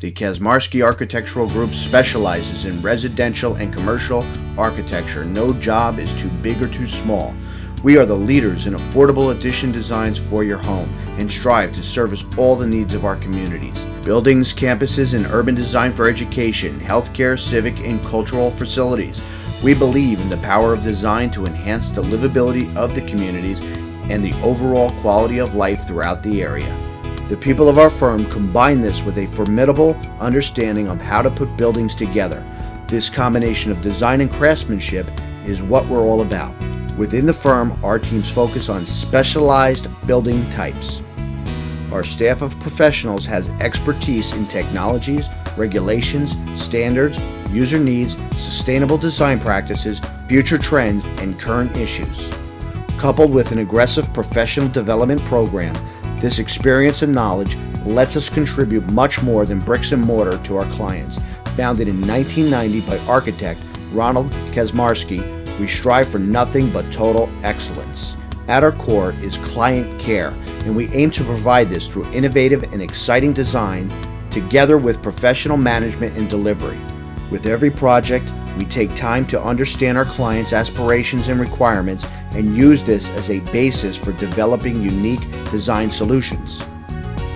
The Kacmarsky Architectural Group specializes in residential and commercial architecture. No job is too big or too small. We are the leaders in affordable addition designs for your home and strive to service all the needs of our communities. Buildings, campuses, and urban design for education, healthcare, civic, and cultural facilities. We believe in the power of design to enhance the livability of the communities and the overall quality of life throughout the area. The people of our firm combine this with a formidable understanding of how to put buildings together. This combination of design and craftsmanship is what we're all about. Within the firm, our teams focus on specialized building types. Our staff of professionals has expertise in technologies, regulations, standards, user needs, sustainable design practices, future trends, and current issues. Coupled with an aggressive professional development program, this experience and knowledge lets us contribute much more than bricks and mortar to our clients. Founded in 1990 by architect Ronald Kacmarsky, we strive for nothing but total excellence. At our core is client care, and we aim to provide this through innovative and exciting design together with professional management and delivery. With every project, we take time to understand our clients' aspirations and requirements and use this as a basis for developing unique design solutions.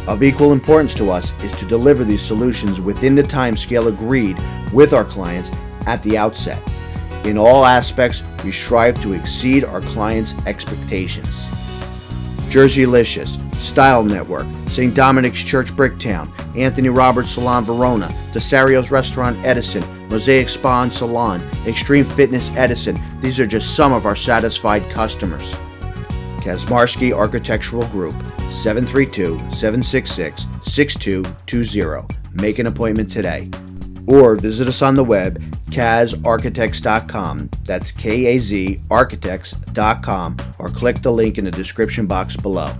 Of equal importance to us is to deliver these solutions within the timescale agreed with our clients at the outset. In all aspects, we strive to exceed our clients' expectations. Jerseylicious, Style Network, St. Dominic's Church Bricktown, Anthony Roberts Salon Verona, Desario's Restaurant Edison, Mosaic Spa and Salon, Extreme Fitness Edison. These are just some of our satisfied customers. Kacmarsky Architectural Group, 732 766 6220. Make an appointment today or visit us on the web, kazarchitects.com. That's K A Z architects.com, or click the link in the description box below.